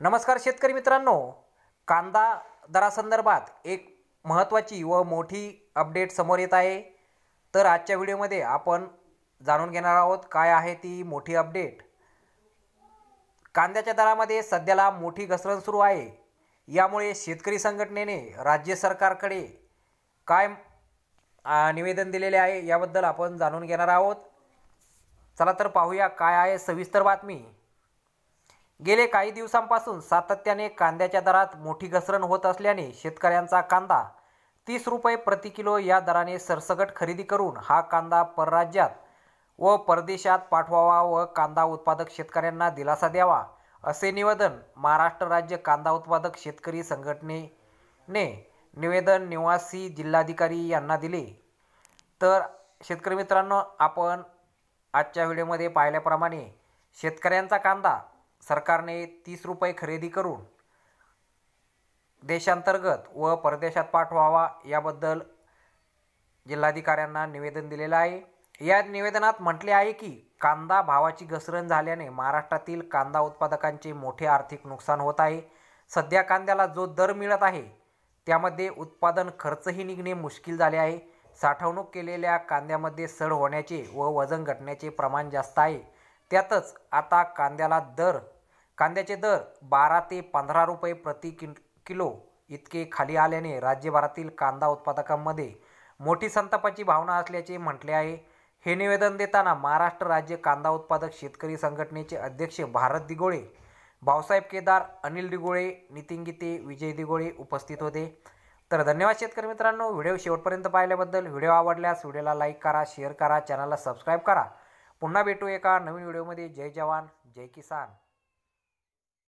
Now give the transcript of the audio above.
नमस्कार शेतकरी मित्रांनो. कांदा दरासंदर्भात एक महत्त्वाची व मोठी अपडेट समोर येत आहे. तर आजच्या व्हिडिओमध्ये आपण जाणून घेणार आहोत काय आहे ती मोठी अपडेट. कांद्याच्या दरामध्ये सध्याला मोठी घसरण सुरू आहे. यामुळे शेतकरी संघटनेने राज्य सरकारकडे काय निवेदन दिलेले आहे याबद्दल आपण जाणून घेणार आहोत. चला तर पाहूया काय आहे सविस्तर बातमी. गेले काही दिवसांपासून सातत्याने कांद्याच्या दरात मोठी घसरण होत असल्याने शेतकऱ्यांचा कांदा तीस रुपये प्रति किलो या दराने सरसगट खरेदी करून हा कांदा परराज्यात व परदेशात पाठवावा व कांदा उत्पादक शेतकऱ्यांना दिलासा द्यावा असे निवेदन महाराष्ट्र राज्य कांदा उत्पादक शेतकरी संघटनेने निवेदन निवासी जिल्हाधिकारी यांना दिले. तर शेतकरी मित्रांनो आपण आजच्या व्हिडिओमध्ये पाहिल्याप्रमाणे शेतकऱ्यांचा कांदा सरकारने तीस रुपये खरेदी करून देशांतर्गत व परदेशात पाठवावा याबद्दल जिल्हाधिकाऱ्यांना निवेदन दिलेलं आहे. या निवेदनात म्हटले आहे की कांदा भावाची घसरण झाल्याने महाराष्ट्रातील कांदा उत्पादकांचे मोठे आर्थिक नुकसान होत आहे. सध्या कांद्याला जो दर मिळत आहे त्यामध्ये उत्पादन खर्चही निघणे मुश्किल झाले आहे. साठवणूक केलेल्या कांद्यामध्ये सड होण्याचे व वजन घटण्याचे प्रमाण जास्त आहे. त्यातच आता कांद्याला दर कांद्याचे दर बारा ते पंधरा रुपये प्रति कि किलो इतके खाली आल्याने राज्यभरातील कांदा उत्पादकांमध्ये मोठी संतापाची भावना असल्याचे म्हटले आहे. हे निवेदन देताना महाराष्ट्र राज्य कांदा उत्पादक शेतकरी संघटनेचे अध्यक्ष भारत दिगोळे भाऊसाहेब केदार अनिल दिगोळे नितीन गीते विजय दिगोळे उपस्थित होते. तर धन्यवाद शेतकरी मित्रांनो व्हिडिओ शेवटपर्यंत पाहिल्याबद्दल व्हिडिओ आवडल्यास व्हिडिओला लाईक करा शेअर करा चॅनलला सबस्क्राईब करा. पुन्हा भेटू एका नवीन व्हिडिओमध्ये. जय जवान जय किसान.